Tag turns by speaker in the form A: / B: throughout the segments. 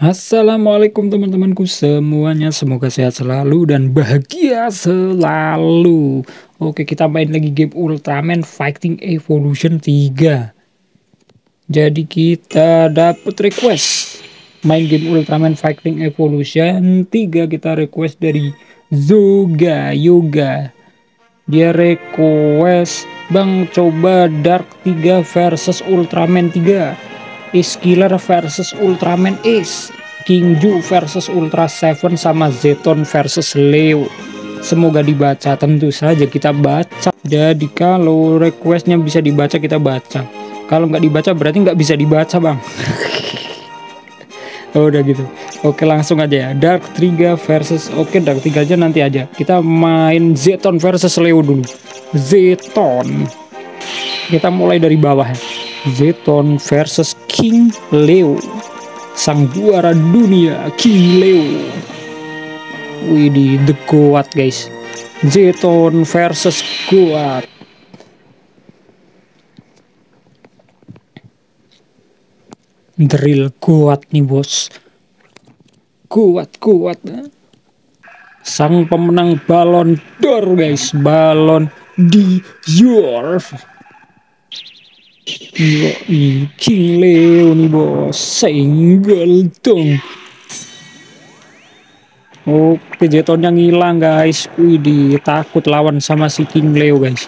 A: Assalamualaikum teman-temanku semuanya. Semoga sehat selalu dan bahagia selalu. Oke kita main lagi game Ultraman Fighting Evolution 3 Jadi kita dapat request. Main game Ultraman Fighting Evolution 3 Kita request dari Zoga Yoga Dia request Bang coba Dark 3 versus Ultraman 3 Is Killer versus Ultraman Ace King Ju versus Ultra Seven sama Zeton versus Leo. Semoga dibaca tentu saja kita baca. Jadi kalau requestnya bisa dibaca kita baca. Kalau nggak dibaca berarti nggak bisa dibaca bang. Oh, udah gitu oke langsung aja ya. Dark 3 versus oke Dark 3 aja nanti aja. Kita main Zeton versus Leo dulu. Zeton. Kita mulai dari bawah ya. Zeton versus King Leo. Sang juara dunia King Leo. Wih di the Goat guys. Zeton versus Goat. Drill Goat nih bos kuat kuat sang pemenang balon d'or guys balon di your Yoi, King Leo nih bos, single dong. Oke, jeton yang hilang guys. Wih, di takut lawan sama si King Leo guys.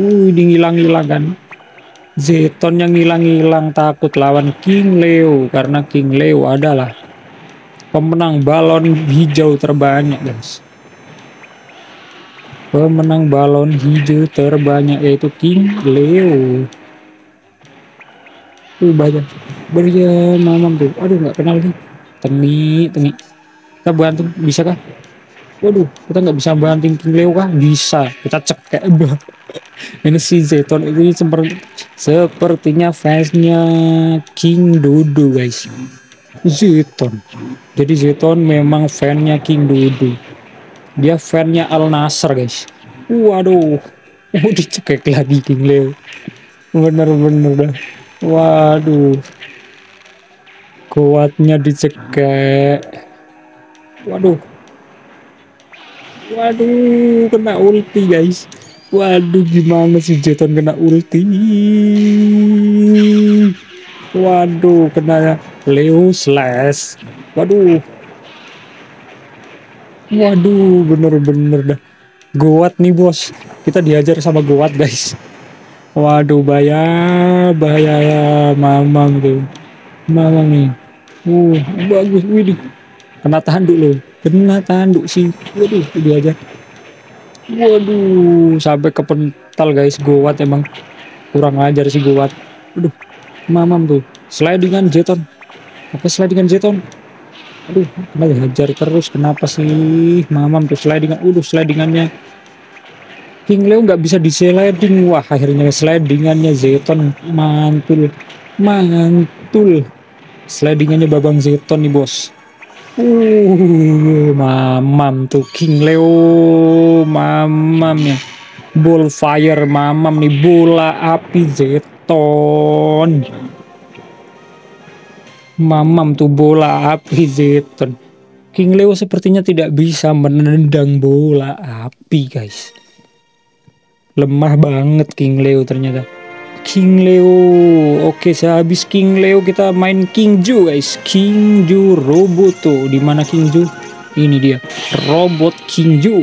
A: Wih, di hilang-hilang kan. Zeton yang hilang-hilang takut lawan King Leo karena King Leo adalah pemenang balon hijau terbanyak guys. Pemenang balon hijau terbanyak yaitu King Leo. Tuh banyak mamam tuh. Aduh nggak kenal nih tengi tengi. Kita bantu bisa kah? Waduh kita nggak bisa banting King Leo kah? Bisa. Kita cek kayak ini si Zeton ini seperti sepertinya fansnya King Dodo guys Zeton jadi Zeton memang fannya King Dodo dia fannya Al Nasser guys. Waduh. Mau dicekek lagi King Leo. Bener-bener dah. Waduh. Kuatnya dicekek. Waduh. Waduh kena ulti guys. Waduh gimana sih Jeton kena ulti? Waduh kena Leo slash waduh Waduh, bener-bener dah. Goat nih bos. Kita diajar sama Goat guys. Waduh, bahaya, bahaya ya, mamang tuh. Mamang nih. Uh, bagus, widih. Kena tanduk loh. Kena tanduk sih. Waduh, diajar. Waduh, sampai ke pental guys. Goat emang kurang ajar sih Goat. Waduh, mamam tuh. Slidingan jeton. Oke, slidingan jeton. Aduh kenapa hajar terus. Kenapa sih mamam tuh slidingan? Udah slidingannya. King Leo nggak bisa di sliding. Wah akhirnya slidingannya Zeton mantul mantul. Slidingannya babang Zeton nih bos. Uh mamam tuh King Leo. Mamam ya. Ball fire mamam nih. Bola api Zeton Mamam tuh bola api Zeton. King Leo sepertinya tidak bisa menendang bola api guys. Lemah banget King Leo ternyata. King Leo. Oke, sehabis King Leo kita main King Ju guys. King Ju Roboto. Di mana King Ju? Ini dia. Robot King Ju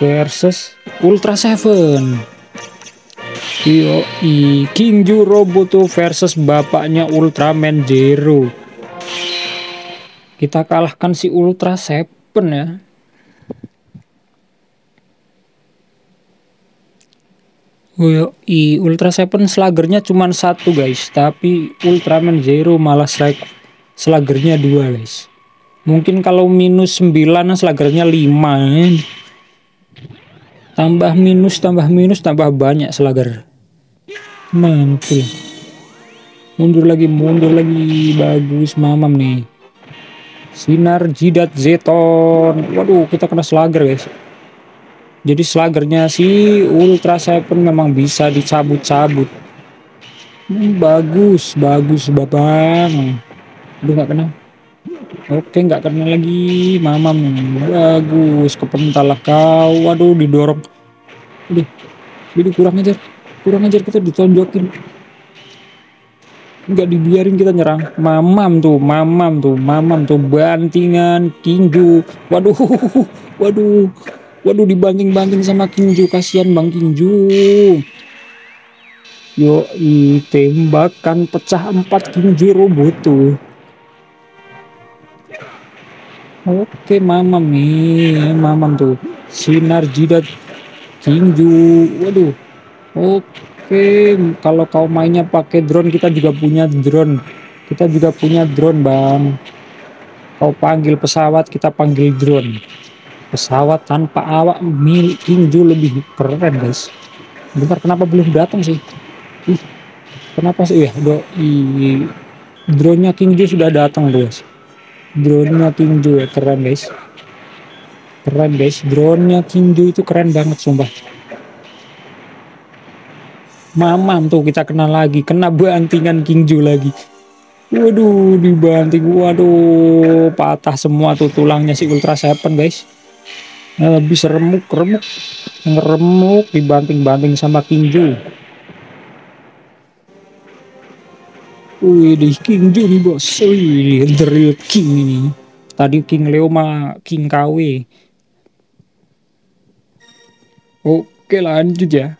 A: versus Ultra Seven. Yo, i Ju Roboto versus bapaknya Ultraman Zero. Kita kalahkan si Ultra Seven ya. Oh, yo, i Ultra Seven slagernya cuma satu guys, tapi Ultraman Zero malah slag slagernya dua guys. Mungkin kalau minus 9 slagernya 5 ya. Tambah minus, tambah minus, tambah banyak slager mantul mundur lagi mundur lagi bagus mamam nih sinar jidat zeton waduh kita kena slugger guys jadi slagernya si ultra seven memang bisa dicabut-cabut Hmm, bagus, bagus babang. Aduh nggak kena. Oke nggak kena lagi. Mamam bagus. Kepental kau. Waduh didorong. Aduh, jadi kurang ajar. Kurang ajar kita ditonjokin. Nggak dibiarin kita nyerang. Mamam tuh, mamam tuh, mamam tuh. Bantingan Kinju. Waduh, waduh. Waduh dibanting-banting sama Kinju. Kasihan Bang Kinju. Yo, tembakan pecah empat kinju robot tuh. Oke, mamam nih, mamam tuh. Sinar jidat kinju. Waduh. Oke, kalau kau mainnya pakai drone, kita juga punya drone. Kita juga punya drone, Bang. Kau panggil pesawat, kita panggil drone. Pesawat tanpa awak milik kinju lebih keren, guys. Bentar, kenapa belum datang sih? Ih, kenapa sih ya? Do, drone-nya Kingju sudah datang, guys. Drone-nya Kingju ya, keren, guys. Keren, guys. Drone-nya Kingju itu keren banget, sumpah. Mamam tuh kita kena lagi, kena bantingan Kingju lagi. Waduh, dibanting. Waduh, patah semua tuh tulangnya si Ultra Seven, guys. Lebih seremuk, remuk, ngeremuk dibanting-banting sama Kingju. Wih, di King Jun bos. Wih, the King ini. Tadi King Leo mah King KW. Oke lanjut ya.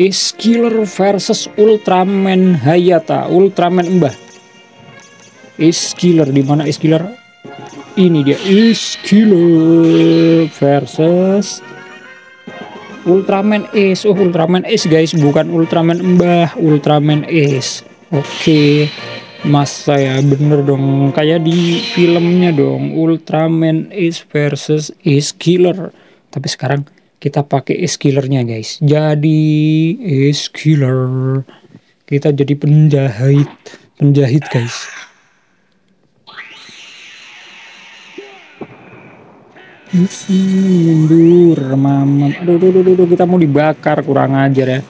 A: Is Killer versus Ultraman Hayata, Ultraman Mbah. Is Killer di mana Is Killer? Ini dia Is Killer versus Ultraman Ace. Oh, Ultraman Ace guys, bukan Ultraman Mbah, Ultraman Ace. Oke, mas saya bener dong. Kayak di filmnya dong, Ultraman Ace versus Ace Killer. Tapi sekarang kita pakai Ace Killernya guys. Jadi Ace Killer. Kita jadi penjahit, penjahit guys. mundur mamam aduh, aduh, aduh, aduh, kita mau dibakar. Kurang ajar ya.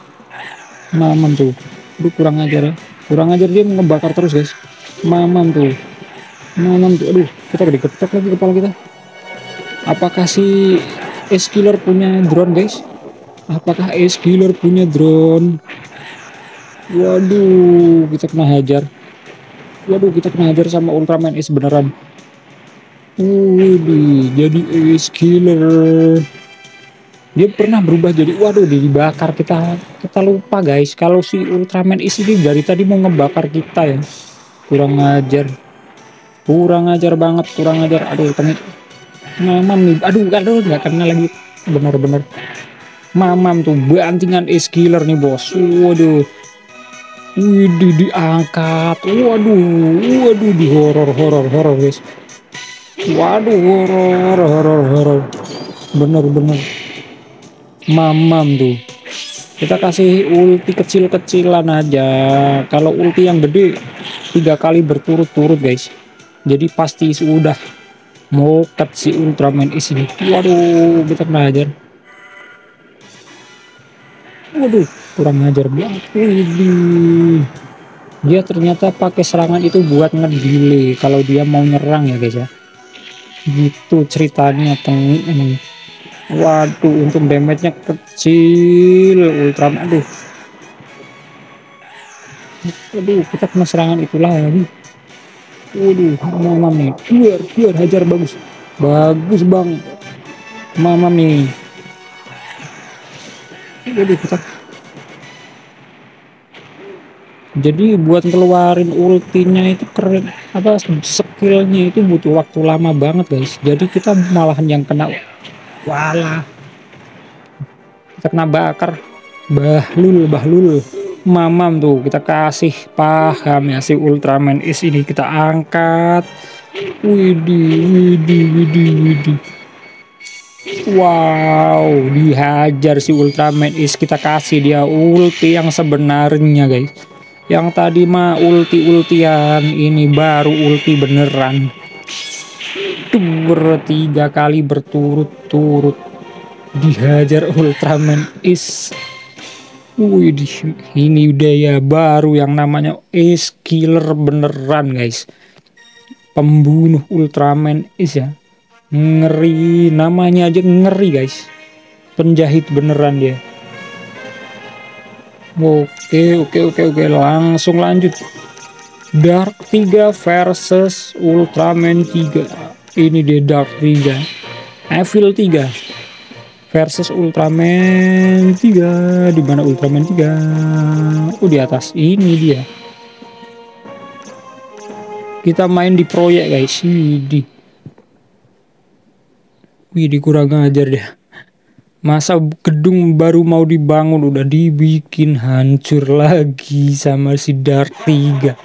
A: Mamam tuh. Aduh kurang ajar ya. Kurang ajar dia ngebakar terus guys. Mamam tuh. Mamam tuh. Aduh kita gede ketok lagi kepala kita. Apakah si Ace Killer punya drone guys. Apakah Ace Killer punya drone? Waduh kita kena hajar. Waduh kita kena hajar sama Ultraman Ace beneran. Wih, jadi Ace Killer. Dia pernah berubah jadi waduh dibakar. Kita kita lupa guys. Kalau si Ultraman isi ini dari tadi mau ngebakar kita ya. Kurang ajar. Kurang ajar banget kurang ajar. Aduh temen mamam nih. Aduh aduh nggak kena lagi. Bener-bener mamam tuh bantingan Ace Killer nih bos. Waduh. Widih diangkat. Waduh waduh di horor horor horor guys. Waduh horor horor horor. Bener-bener mamam tuh. Kita kasih ulti kecil-kecilan aja. Kalau ulti yang gede tiga kali berturut-turut guys. Jadi pasti sudah cut si Ultraman is ini waduh kita kena ajar waduh kurang ajar banget Widih. dia ternyata pakai serangan itu buat ngedile kalau dia mau nyerang ya guys ya gitu ceritanya tengik ini Waduh, untuk damage-nya kecil. Ultraman, aduh. Aduh, kita kena serangan itulah lagi. Waduh, mamam nih. Biar, biar, hajar bagus. Bagus, Bang. Mamam nih. Waduh, kita jadi buat ngeluarin ultinya itu keren apa skillnya itu butuh waktu lama banget guys jadi kita malahan yang kena Walah. Kita kena bakar. Bahlul, bahlul. Mamam tuh kita kasih paham ya si Ultraman is ini kita angkat. Widih, widih, widih, widih. Wow, dihajar si Ultraman is kita kasih dia ulti yang sebenarnya guys. Yang tadi mah ulti-ultian, ini baru ulti beneran tiga kali berturut-turut dihajar Ultraman is Wih, ini udah ya baru yang namanya Ace Killer beneran guys. Pembunuh Ultraman is ya. Ngeri, namanya aja ngeri guys. Penjahit beneran dia. Oke, oke, oke, oke, langsung lanjut. Dark 3 versus Ultraman 3. Ini dia Dark 3. Evil 3 versus Ultraman 3 di mana Ultraman 3 oh di atas ini dia. Kita main di proyek guys. Widih Widih kurang ajar deh. Masa gedung baru mau dibangun udah dibikin hancur lagi sama si Dark 3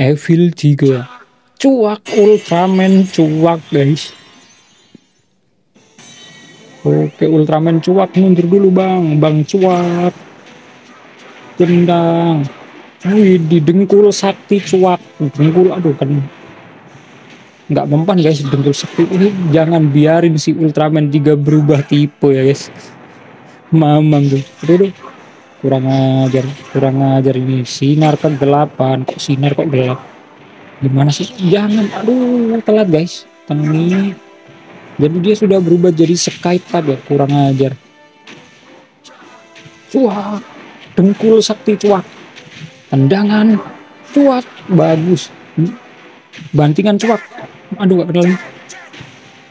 A: Evil 3 cuak Ultraman cuak guys Oke Ultraman cuak mundur dulu bang. Bang cuak. Tendang Wih di dengkul sakti cuak. Dengkul aduh kan nggak mempan guys dengkul sakti ini. Jangan biarin si Ultraman 3 berubah tipe ya guys. Mamam tuh. Aduh, aduh. Kurang ajar Kurang ajar ini. Sinar kegelapan Kok sinar kok gelap? Gimana sih? Jangan. Aduh telat guys. Tengi jadi dia sudah berubah jadi sky type ya kurang ajar. Cuak. Dengkul sakti cuak. Tendangan cuak. Bagus. Bantingan cuak. Aduh gak kenal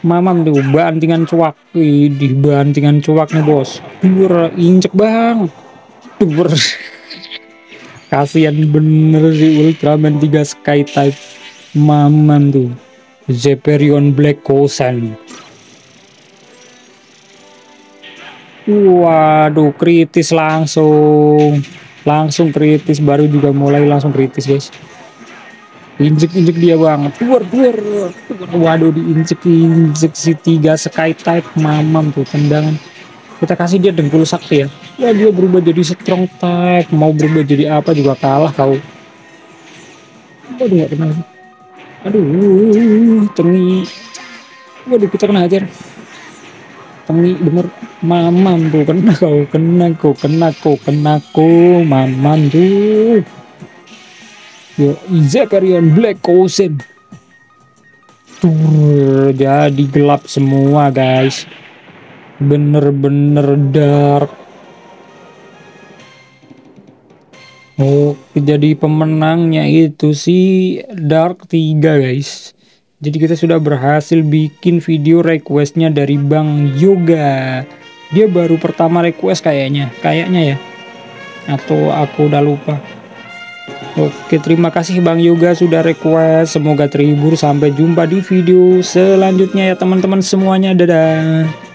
A: mamam tuh bantingan cuak. Di bantingan cuak nih bos. Dur injek bang. Dur. Kasihan bener si Ultraman 3 Sky Type. Mamam tuh. Zeperion Black Kosan Waduh, kritis langsung. Langsung kritis, baru juga mulai langsung kritis, guys. Injek-injek dia banget. Tuar, tuar. Waduh, diinjek-injek si tiga sky type mamam tuh tendangan. Kita kasih dia dengkul sakti ya. Wah, dia berubah jadi strong type. Mau berubah jadi apa juga kalah kau. Waduh, gak kenal. Aduh, tengi. Waduh, kita kena ajar tengi bener mamam tuh kena kau kena kau kena kau kena kau mamam tuh yo Zekarion Black Ocean. Tuh jadi gelap semua guys. Bener-bener dark. Oh, jadi pemenangnya itu si Dark 3 guys. Jadi kita sudah berhasil bikin video requestnya dari Bang Yoga. Dia baru pertama request kayaknya, kayaknya ya. Atau aku udah lupa. Oke, terima kasih Bang Yoga sudah request. Semoga terhibur. Sampai jumpa di video selanjutnya ya teman-teman semuanya. Dadah.